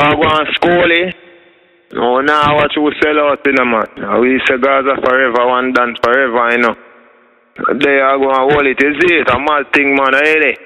On schoolie. No, now watch who sell out in the man. We say Gaza forever, one dance forever, you know. They are going to hold it. Is it a mad thing, man, really?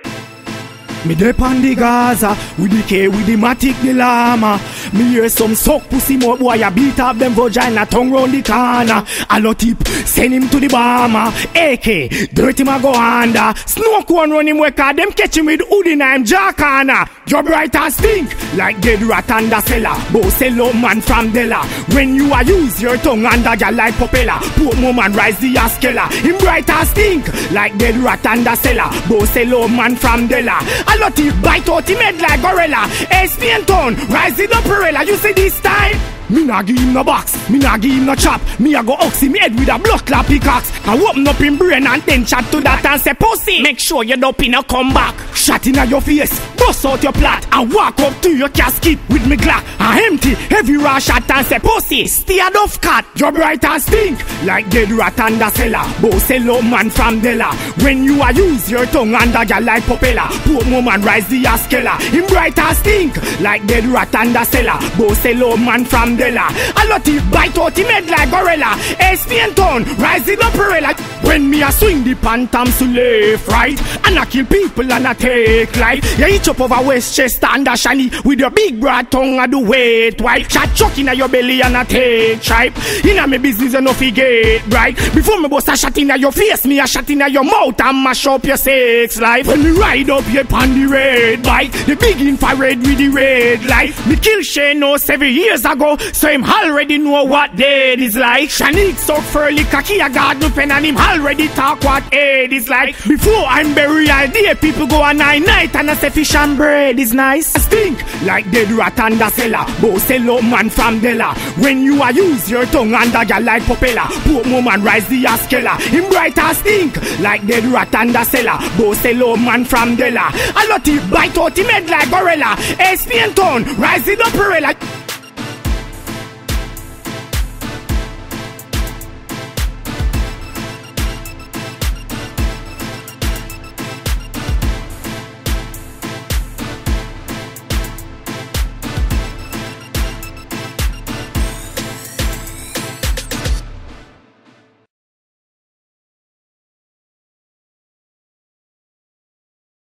Me dep on the Gaza with the K with the Matic the Llama. Me hear some suck pussy more boy a beat up them vagina tongue round the corner. A lot tip send him to the bomber. AK dirty ma go under. Snow cone run him wake them catch him with hoodie name Jackana. Bright ass stink like dead rat under cellar. Bosello man from Della. When you a use your tongue under your like propeller. Poor woman rise the ass killer. Him ass stink like dead rat under cellar. Bosello man from Della. A lot of bite out him head like gorilla. Espion tone, rise it up gorilla. You see this time? Me nah give him no box, me nah give him no chop. Me a go ox him head with a blood clap pickaxe. I open up him brain and then chat to that and say pussy. Make sure you don't pin a come back. Shot in your face, bust out your plot. I walk up to your casket with me glock. I empty every raw shot and say pussy. Steered off cat, your bright and stink like dead rat under cellar. Bosello man from Della. When you a use your tongue under your like propeller. Poor woman rise the ass killer. Him bright and stink like dead rat under cellar. Bosello man from Della. A lot of bite out him head like gorilla. Espion tone, rise up gorilla. When me a swing the pantam to left, right, and I kill people and I take life. You eat up over West Chester and a shiny with your big broad tongue and the weight white. Shot chuck in your belly and I take tripe. Inna me business enough to get right. Before me bust a shot in your face, me a shot in your mouth and mash up your sex life. When me ride up here on the red bike, the big infrared with the red light. Me kill Shane O seven years ago, so him already know what dead is like. Shanique so furly cocky, I got no pen and him already talk what head is like. Before I'm buried all day, people go a nine night and I say and bread is nice. Stink like dead rat under cellar. Bosello man from Della. When you a use your tongue under your like propeller. Poor woman rise the ass killer. Him bright as stink like dead rat under cellar. Bosello man from Della. A lot of bite out him head like gorilla. Espion tone, rise up gorilla.